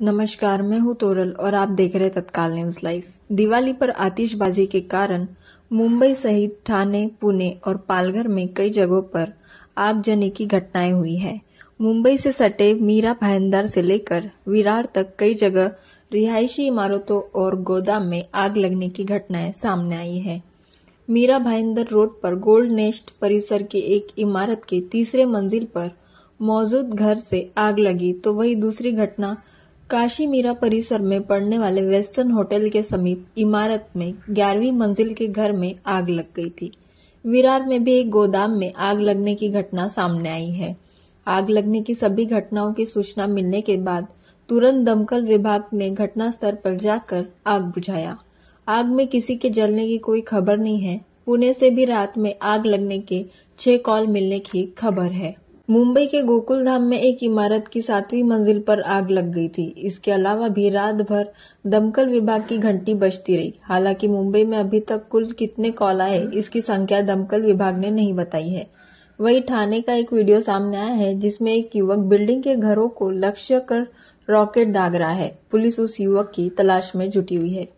नमस्कार, मैं हूँ तोरल और आप देख रहे तत्काल न्यूज़ लाइव। दिवाली पर आतिशबाजी के कारण मुंबई सहित ठाणे पुणे और पालघर में कई जगहों पर आगजनी की घटनाएँ हुई है। मुंबई से सटे मीरा भाईंदर से लेकर विरार तक कई जगह रिहायशी इमारतों और गोदाम में आग लगने की घटनाएँ सामने आई है। मीरा भाईंदर रोड पर गोल्ड नेस्ट परिसर की एक इमारत के तीसरे मंजिल पर मौजूद घर से आग लगी तो वही दूसरी घटना काशी मीरा परिसर में पड़ने वाले वेस्टर्न होटल के समीप इमारत में ग्यारहवीं मंजिल के घर में आग लग गई थी। विरार में भी एक गोदाम में आग लगने की घटना सामने आई है। आग लगने की सभी घटनाओं की सूचना मिलने के बाद तुरंत दमकल विभाग ने घटना स्थल पर जाकर आग बुझाया। आग में किसी के जलने की कोई खबर नहीं है। पुणे से भी रात में आग लगने के छह कॉल मिलने की खबर है। मुंबई के गोकुल धाम में एक इमारत की सातवीं मंजिल पर आग लग गई थी। इसके अलावा भी रात भर दमकल विभाग की घंटी बजती रही। हालाँकि मुंबई में अभी तक कुल कितने कॉल आए, इसकी संख्या दमकल विभाग ने नहीं बताई है। वही ठाणे का एक वीडियो सामने आया है, जिसमें एक युवक बिल्डिंग के घरों को लक्ष्य कर रॉकेट दाग रहा है। पुलिस उस युवक की तलाश में जुटी हुई है।